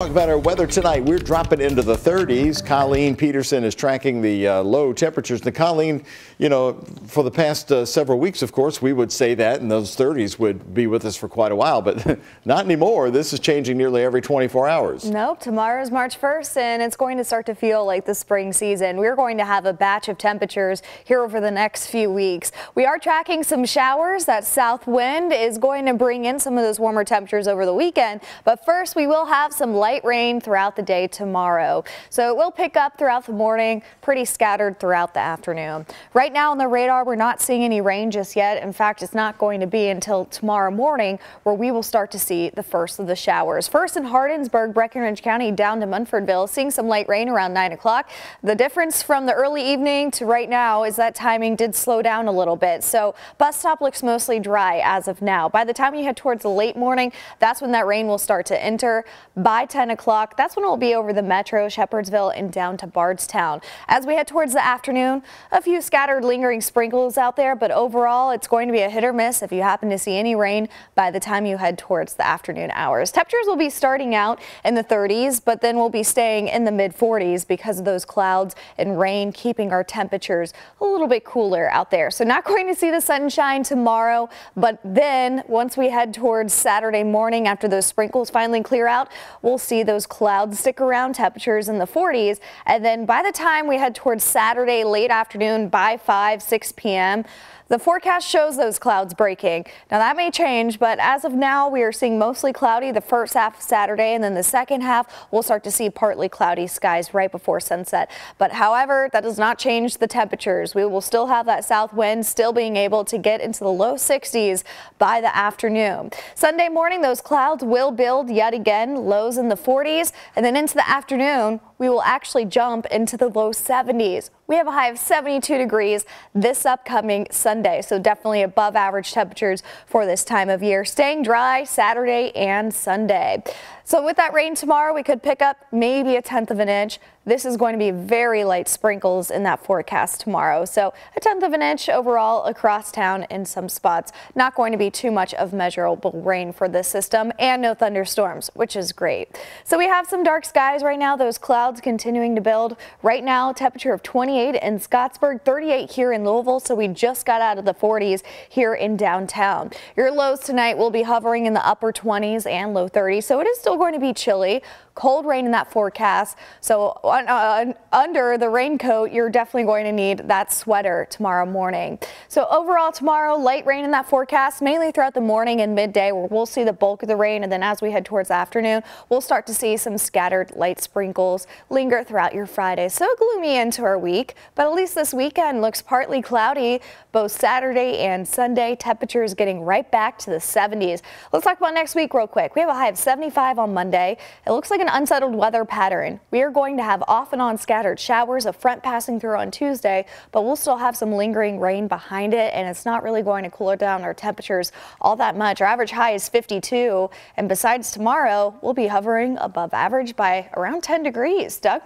Talk about our weather tonight. We're dropping into the 30s. Colleen Peterson is tracking the uh, low temperatures. Now, Colleen, you know, for the past uh, several weeks, of course, we would say that, and those 30s would be with us for quite a while, but not anymore. This is changing nearly every 24 hours. Nope, tomorrow is March 1st, and it's going to start to feel like the spring season. We're going to have a batch of temperatures here over the next few weeks. We are tracking some showers. That south wind is going to bring in some of those warmer temperatures over the weekend, but first we will have some light light rain throughout the day tomorrow. So it will pick up throughout the morning, pretty scattered throughout the afternoon. Right now on the radar, we're not seeing any rain just yet. In fact, it's not going to be until tomorrow morning where we will start to see the first of the showers. First in Hardinsburg, Breckinridge County down to Munfordville, seeing some light rain around 9 o'clock. The difference from the early evening to right now is that timing did slow down a little bit. So bus stop looks mostly dry as of now. By the time you head towards the late morning, that's when that rain will start to enter. By 10 o'clock. That's when it will be over the metro, Shepherdsville, and down to Bardstown. As we head towards the afternoon, a few scattered lingering sprinkles out there, but overall it's going to be a hit or miss if you happen to see any rain by the time you head towards the afternoon hours. Temperatures will be starting out in the 30s, but then we'll be staying in the mid 40s because of those clouds and rain keeping our temperatures a little bit cooler out there. So not going to see the sunshine tomorrow, but then once we head towards Saturday morning after those sprinkles finally clear out, we'll see those clouds stick around temperatures in the 40s. And then by the time we head towards Saturday late afternoon by 5, 6 p.m., the forecast shows those clouds breaking. Now that may change, but as of now, we are seeing mostly cloudy the first half of Saturday, and then the second half, we'll start to see partly cloudy skies right before sunset. But however, that does not change the temperatures. We will still have that south wind still being able to get into the low 60s by the afternoon. Sunday morning, those clouds will build yet again, lows in the 40s, and then into the afternoon, we will actually jump into the low 70s. We have a high of 72 degrees this upcoming Sunday, so definitely above average temperatures for this time of year. Staying dry Saturday and Sunday. So with that rain tomorrow, we could pick up maybe a tenth of an inch. This is going to be very light sprinkles in that forecast tomorrow. So a tenth of an inch overall across town in some spots. Not going to be too much of measurable rain for this system and no thunderstorms, which is great. So we have some dark skies right now. Those clouds continuing to build. Right now, temperature of 28 in Scottsburg, 38 here in Louisville. So we just got out of the 40s here in downtown. Your lows tonight will be hovering in the upper 20s and low 30s. So it is still going to be chilly. Cold rain in that forecast. So uh, under the raincoat, you're definitely going to need that sweater tomorrow morning. So overall tomorrow, light rain in that forecast, mainly throughout the morning and midday where we'll see the bulk of the rain. And then as we head towards afternoon, we'll start to see some scattered light sprinkles linger throughout your Friday. So gloomy into our week, but at least this weekend looks partly cloudy both Saturday and Sunday. Temperatures getting right back to the 70s. Let's talk about next week real quick. We have a high of 75 on Monday. It looks like an unsettled weather pattern. We are going to have off and on scattered showers, a front passing through on Tuesday, but we'll still have some lingering rain behind it, and it's not really going to cool down our temperatures all that much. Our average high is 52, and besides tomorrow, we'll be hovering above average by around 10 degrees. Doug?